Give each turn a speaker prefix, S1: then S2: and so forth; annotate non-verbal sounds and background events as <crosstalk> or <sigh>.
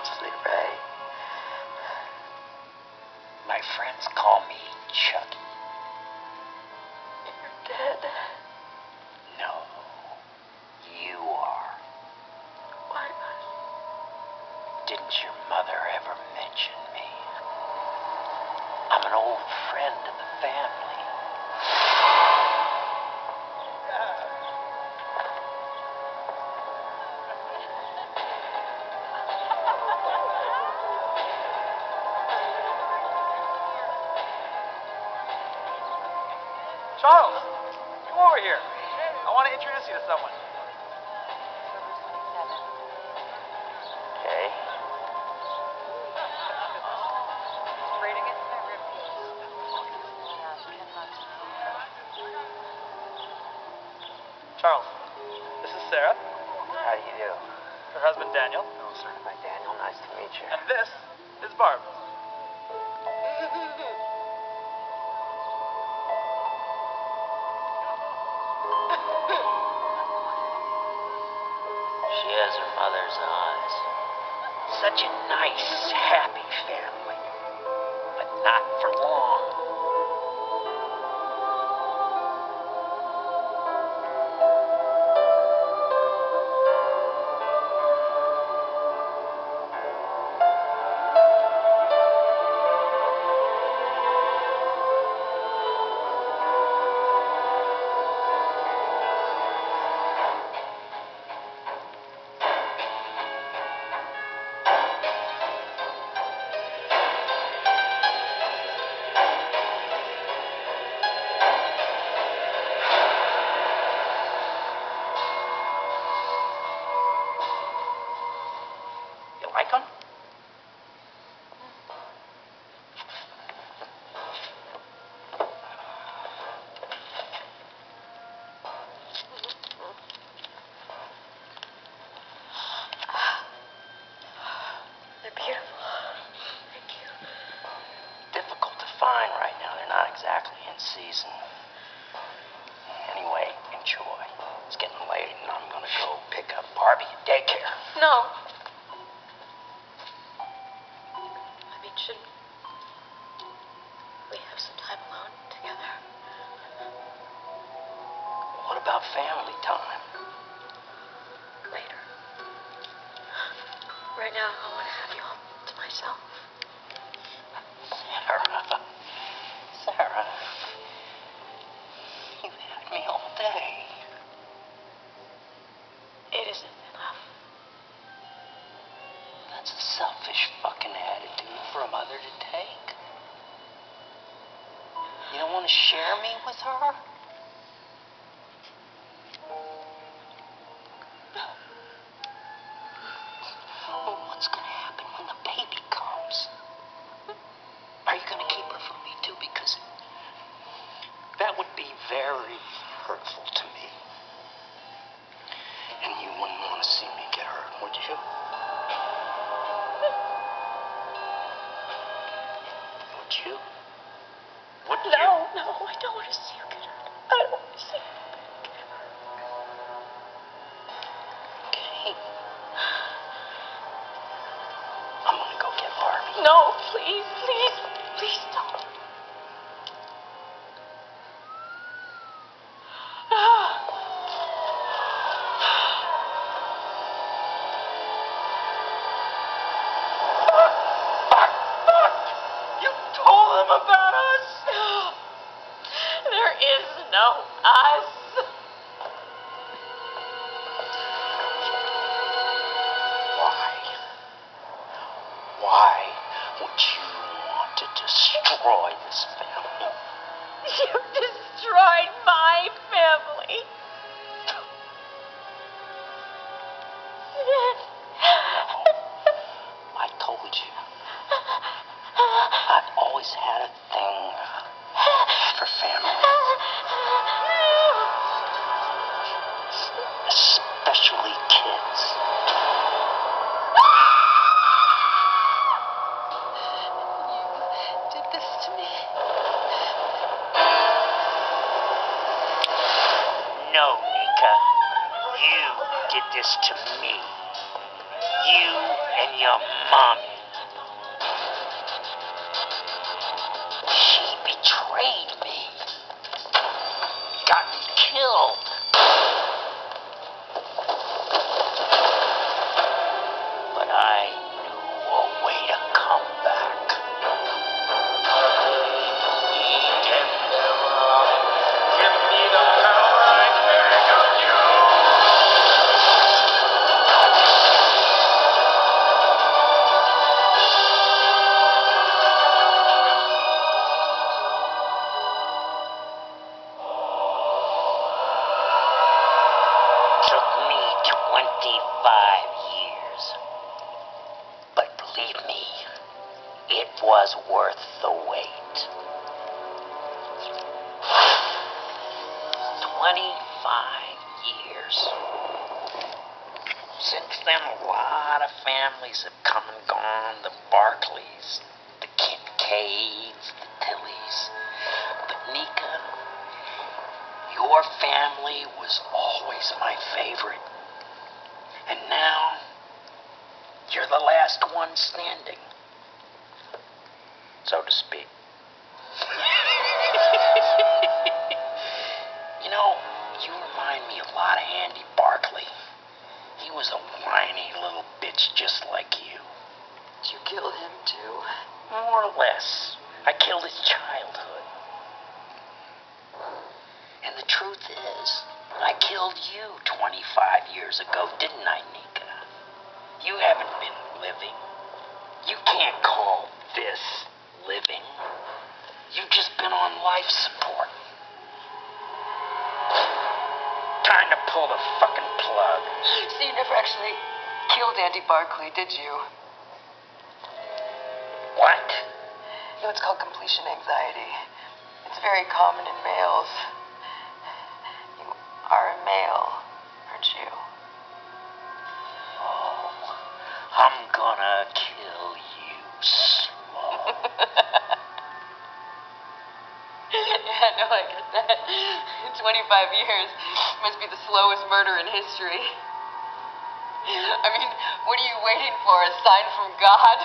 S1: Ray. My friends call me Chucky.
S2: You're dead.
S1: No, you are.
S2: Why not?
S1: Didn't your mother ever mention me? I'm an old friend of the family.
S3: Charles, come over here. I want to introduce you to someone.
S1: Okay.
S4: Rating it in reviews.
S3: Charles, this is Sarah,
S1: How do you do?
S3: her husband Daniel,
S1: Oh, sir. Hi, Daniel. Nice to meet you.
S3: and this is Barb.
S1: Mother's eyes. Such a nice, happy family. But not for long. Anyway, enjoy. It's getting late, and I'm gonna go pick up Barbie at daycare.
S2: No. I mean, should we have some time alone together?
S1: What about family time?
S2: Later. Right now, I want to have you all to myself.
S1: Sarah. Sarah. Me all day.
S2: It isn't enough.
S1: That's a selfish fucking attitude for a mother to take. You don't want to share me with her? You?
S2: No, no, I don't want to see you get hurt. I don't want to see you get hurt.
S1: Okay. I'm gonna go get Barbie.
S2: No, please, please, please don't.
S1: this to me. Then, a lot of families have come and gone. The Barclays, the Kincaids, the Tillys. But Nica, your family was always my favorite. And now, you're the last one standing. So to speak. <laughs> you know, you remind me a lot of Andy. He was a whiny little bitch just like you.
S2: Did you kill him too?
S1: More or less. I killed his childhood. And the truth is, I killed you 25 years ago, didn't I, Nica? You haven't been living. You can't call this living. You've just been on life support. Time to pull the fucking plug.
S2: So you never actually killed Andy Barclay, did you?
S1: What?
S2: No, it's called completion anxiety. It's very common in males. You are a male, aren't you?
S1: Oh, I'm gonna kill you <laughs> slow.
S2: yeah, no, I get that. <laughs> 25 years must be the slowest murder in history. I mean, what are you waiting for? A sign from God?